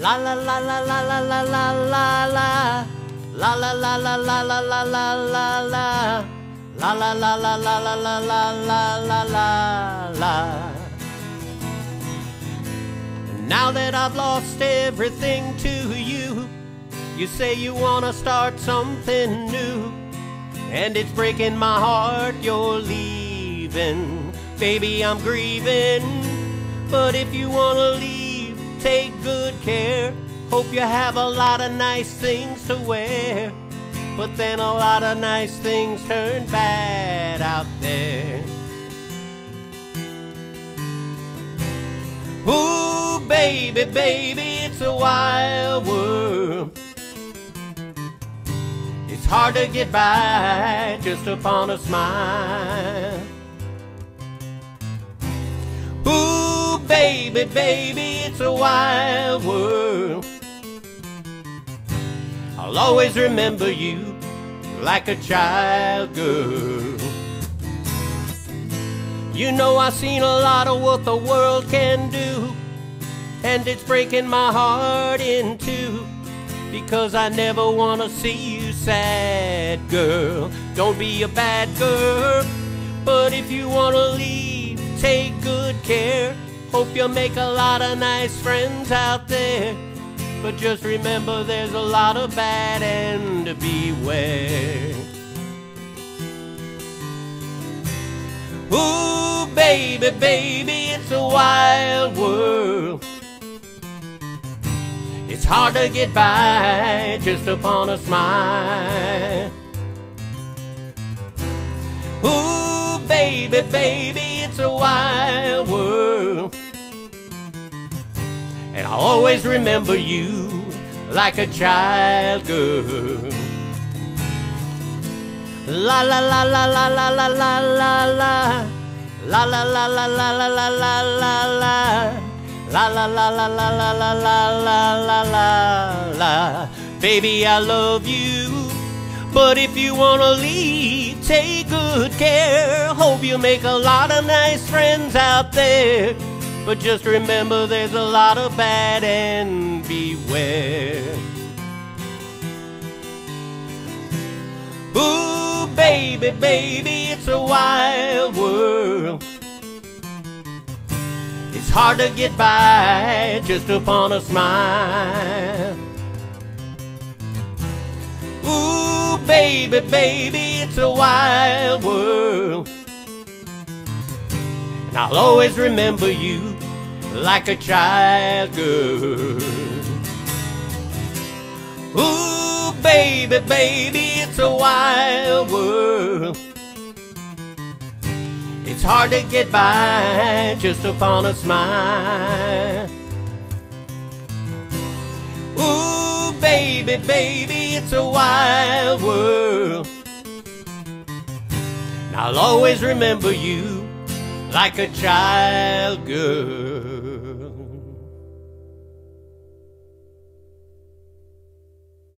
La la la la la la la la la la La la la la la la la la la la La la la la la la la la la la la la Now that I've lost everything to you You say you wanna start something new And it's breaking my heart you're leaving Baby, I'm grieving But if you wanna leave, take good care. Hope you have a lot of nice things to wear. But then a lot of nice things turn bad out there. Ooh, baby, baby, it's a wild world. It's hard to get by just upon a smile baby, baby, it's a wild world. I'll always remember you like a child girl. You know I've seen a lot of what the world can do, and it's breaking my heart in two. Because I never wanna see you sad, girl. Don't be a bad girl, but if you wanna leave, take good care. Hope you'll make a lot of nice friends out there. But just remember there's a lot of bad and beware. Ooh, baby, baby, it's a wild world. It's hard to get by just upon a smile. Ooh, baby, baby, it's a wild world. And I'll always remember you like a child girl. La la la la la la la la la la La la la la la la la la la la La la la la la la la la la la la la Baby I love you But if you wanna leave take good care Hope you make a lot of nice friends out there But just remember there's a lot of bad and beware Ooh, baby, baby, it's a wild world. It's hard to get by just upon a smile. Ooh, baby, baby, it's a wild world. And I'll always remember you like a child girl. Ooh, baby, baby, it's a wild world. It's hard to get by just upon a smile. Ooh, baby, baby, it's a wild world. And I'll always remember you like a child girl.